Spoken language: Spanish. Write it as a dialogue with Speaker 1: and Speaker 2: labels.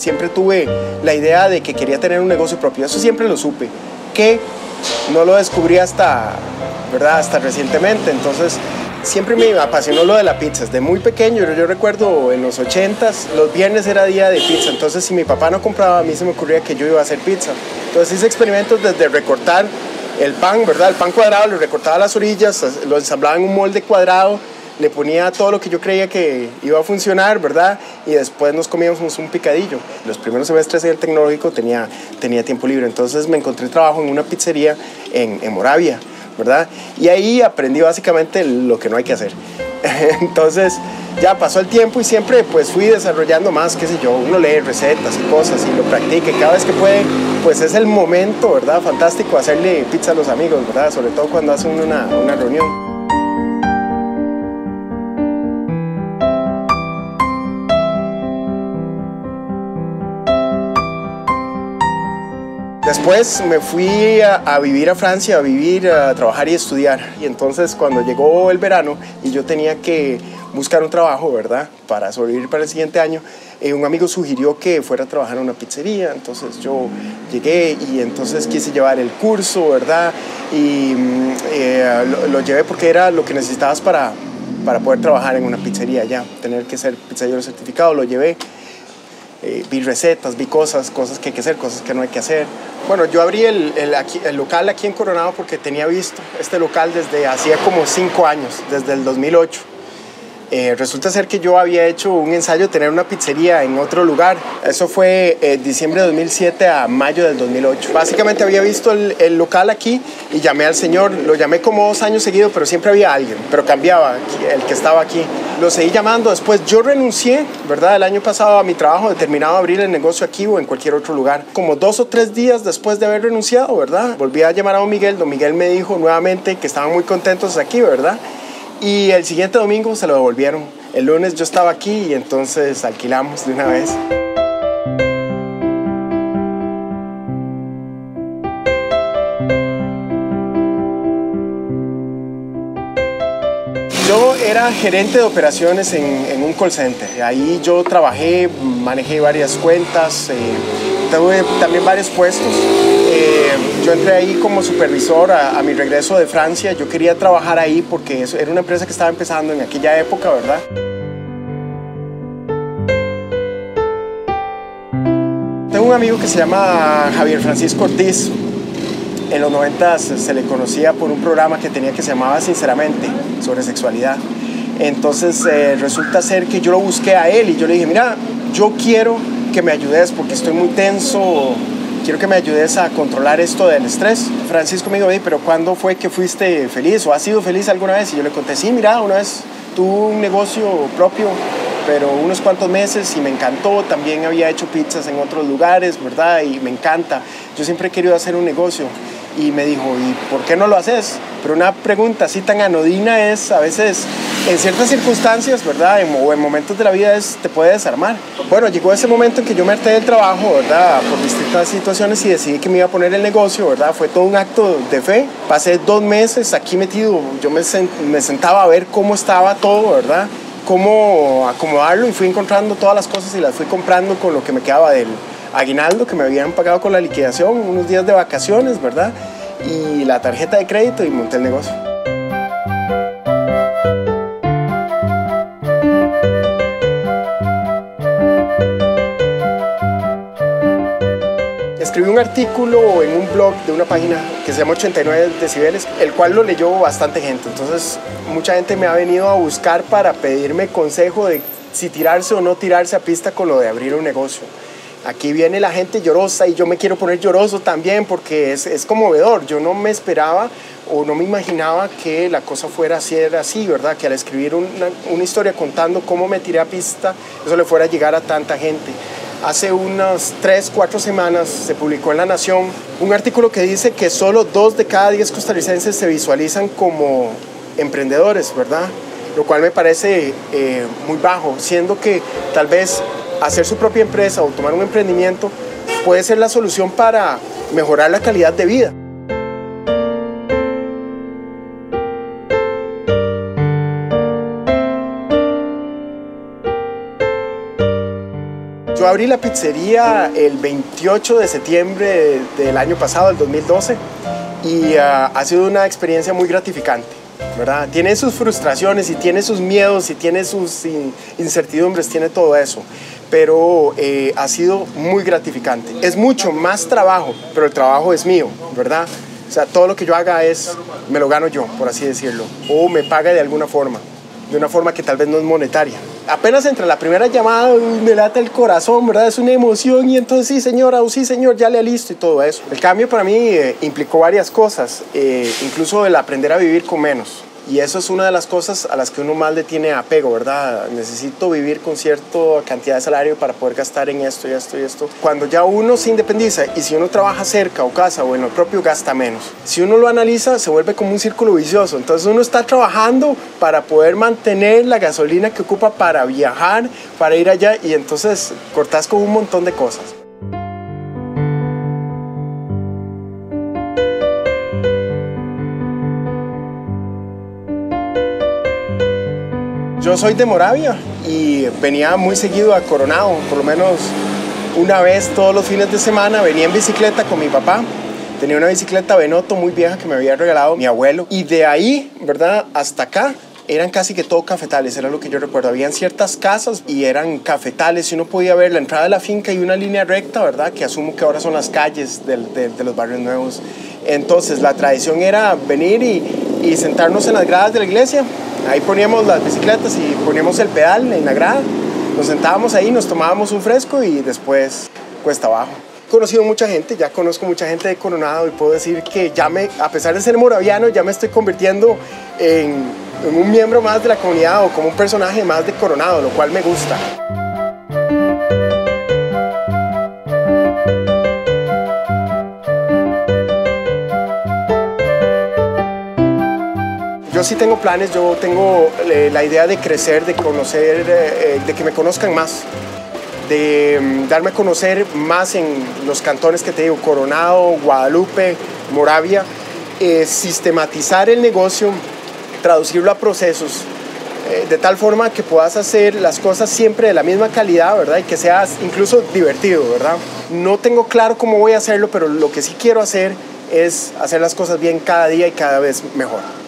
Speaker 1: siempre tuve la idea de que quería tener un negocio propio. Eso siempre lo supe. Que no lo descubrí hasta, ¿verdad? hasta recientemente. Entonces, siempre me apasionó lo de la pizza. Desde muy pequeño, yo, recuerdo en los 80s, los viernes era día de pizza. Entonces, si mi papá no compraba, a mí se me ocurría que yo iba a hacer pizza. Entonces, hice experimentos desde recortar el pan, ¿verdad? El pan cuadrado, lo recortaba las orillas, lo ensamblaba en un molde cuadrado, le ponía todo lo que yo creía que iba a funcionar, ¿verdad? Y después nos comíamos un picadillo. Los primeros semestres del tecnológico tenía, tenía tiempo libre, entonces me encontré trabajo en una pizzería en, en Moravia, ¿verdad? Y ahí aprendí básicamente lo que no hay que hacer. entonces ya pasó el tiempo y siempre pues fui desarrollando más, qué sé yo, uno lee recetas y cosas y lo practique cada vez que puede, pues es el momento, ¿verdad? Fantástico hacerle pizza a los amigos, ¿verdad? Sobre todo cuando hacen una, una reunión. Después me fui a, vivir a Francia, a vivir, a trabajar y estudiar. Y entonces cuando llegó el verano y yo tenía que buscar un trabajo, ¿verdad? Para sobrevivir para el siguiente año, eh, un amigo sugirió que fuera a trabajar en una pizzería. Entonces yo llegué y entonces quise llevar el curso, ¿verdad? Y mm, eh, lo, llevé porque era lo que necesitabas para, para poder trabajar en una pizzería ya, tener que ser pizzero certificado, lo llevé. Eh, vi recetas, vi cosas, cosas que hay que hacer, cosas que no hay que hacer. Bueno, yo abrí el, el, local aquí en Coronado porque tenía visto este local desde hacía como cinco años, desde el 2008. Eh, resulta ser que yo había hecho un ensayo de tener una pizzería en otro lugar. Eso fue eh, diciembre de 2007 a mayo del 2008. Básicamente había visto el, local aquí y llamé al señor. Lo llamé como dos años seguidos, pero siempre había alguien, pero cambiaba el que estaba aquí. Lo seguí llamando. Después yo renuncié, ¿verdad? El año pasado a mi trabajo, determinado abrir el negocio aquí o en cualquier otro lugar. Como dos o tres días después de haber renunciado, ¿verdad? Volví a llamar a don Miguel. Don Miguel me dijo nuevamente que estaban muy contentos aquí, ¿verdad? Y el siguiente domingo se lo devolvieron. El lunes yo estaba aquí y entonces alquilamos de una vez. Yo era gerente de operaciones en, un call center. Ahí yo trabajé, manejé varias cuentas, eh, tuve también varios puestos. Eh, yo entré ahí como supervisor a, mi regreso de Francia. Yo quería trabajar ahí porque era una empresa que estaba empezando en aquella época, ¿verdad? Tengo un amigo que se llama Javier Francisco Ortiz. En los 90 se le conocía por un programa que tenía que se llamaba Sinceramente sobre sexualidad. Entonces eh, resulta ser que yo lo busqué a él y yo le dije, mira, yo quiero que me ayudes porque estoy muy tenso, quiero que me ayudes a controlar esto del estrés. Francisco me dijo, pero ¿cuándo fue que fuiste feliz o has sido feliz alguna vez? Y yo le conté, sí, mira, una vez tuve un negocio propio, pero unos cuantos meses y me encantó. También había hecho pizzas en otros lugares, ¿verdad? Y me encanta. Yo siempre he querido hacer un negocio y me dijo, ¿y por qué no lo haces? Pero una pregunta así tan anodina es a veces, en ciertas circunstancias, ¿verdad? o en momentos de la vida es, te puede desarmar. Bueno, llegó ese momento en que yo me harté del trabajo, ¿verdad? Por distintas situaciones y decidí que me iba a poner el negocio, ¿verdad? Fue todo un acto de fe. Pasé dos meses aquí metido, yo me, me sentaba a ver cómo estaba todo, ¿verdad? Cómo acomodarlo y fui encontrando todas las cosas y las fui comprando con lo que me quedaba de él aguinaldo que me habían pagado con la liquidación, unos días de vacaciones, ¿verdad? Y la tarjeta de crédito y monté el negocio. Escribí un artículo en un blog de una página que se llama 89 decibeles, el cual lo leyó bastante gente. Entonces, mucha gente me ha venido a buscar para pedirme consejo de si tirarse o no tirarse a pista con lo de abrir un negocio. Aquí viene la gente llorosa y yo me quiero poner lloroso también porque es, es conmovedor. Yo no me esperaba o no me imaginaba que la cosa fuera así, así, ¿verdad? Que al escribir una, una, historia contando cómo me tiré a pista, eso le fuera a llegar a tanta gente. Hace unas tres, cuatro semanas se publicó en La Nación un artículo que dice que solo dos de cada diez costarricenses se visualizan como emprendedores, ¿verdad? Lo cual me parece eh, muy bajo, siendo que tal vez hacer su propia empresa o tomar un emprendimiento puede ser la solución para mejorar la calidad de vida. Yo abrí la pizzería el 28 de septiembre del año pasado, del 2012, y ah, ha sido una experiencia muy gratificante. ¿verdad? Tiene sus frustraciones y tiene sus miedos y tiene sus incertidumbres, tiene todo eso, pero eh, ha sido muy gratificante. Es mucho más trabajo, pero el trabajo es mío, ¿verdad? O sea, todo lo que yo haga es, me lo gano yo, por así decirlo, o me paga de alguna forma, de una forma que tal vez no es monetaria. Apenas entre la primera llamada me lata el corazón, ¿verdad? Es una emoción y entonces sí, señora, o sí, señor, ya le listo y todo eso. El cambio para mí eh, implicó varias cosas, eh, incluso el aprender a vivir con menos. Y eso es una de las cosas a las que uno más le tiene apego, ¿verdad? Necesito vivir con cierta cantidad de salario para poder gastar en esto y esto y esto. Cuando ya uno se independiza y si uno trabaja cerca o casa o en lo propio, gasta menos. Si uno lo analiza, se vuelve como un círculo vicioso. Entonces uno está trabajando para poder mantener la gasolina que ocupa para viajar, para ir allá y entonces cortas con un montón de cosas. Yo soy de Moravia y venía muy seguido a Coronado, por lo menos una vez todos los fines de semana venía en bicicleta con mi papá. Tenía una bicicleta Benoto muy vieja que me había regalado mi abuelo y de ahí, ¿verdad? Hasta acá eran casi que todo cafetales, era lo que yo recuerdo. Habían ciertas casas y eran cafetales y uno podía ver la entrada de la finca y una línea recta, ¿verdad? Que asumo que ahora son las calles de, de los barrios nuevos. Entonces la tradición era venir y, y sentarnos en las gradas de la iglesia Ahí poníamos las bicicletas y poníamos el pedal en la grada, nos sentábamos ahí, nos tomábamos un fresco y después cuesta abajo. He conocido mucha gente, ya conozco mucha gente de Coronado y puedo decir que ya me, a pesar de ser moraviano, ya me estoy convirtiendo en, en un miembro más de la comunidad o como un personaje más de Coronado, lo cual me gusta. Yo sí tengo planes, yo tengo eh, la idea de crecer, de conocer, eh, eh, de que me conozcan más, de mm, darme a conocer más en los cantones que te digo, Coronado, Guadalupe, Moravia, sistematizar el negocio, traducirlo a procesos, de tal forma que puedas hacer las cosas siempre de la misma calidad, ¿verdad? Y que sea incluso divertido, ¿verdad? No tengo claro cómo voy a hacerlo, pero lo que sí quiero hacer es hacer las cosas bien cada día y cada vez mejor.